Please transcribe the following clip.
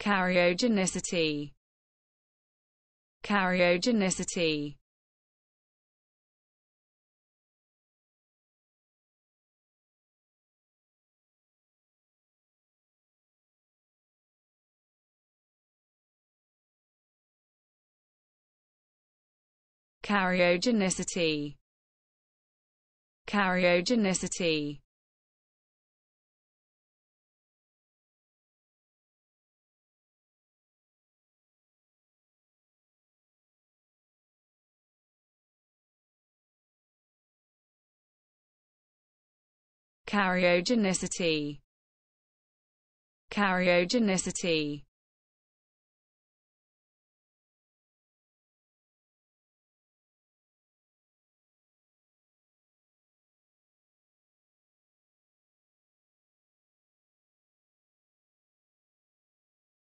karyogenicity. Karyogenicity. Karyogenicity. Karyogenicity karyogenicity. Karyogenicity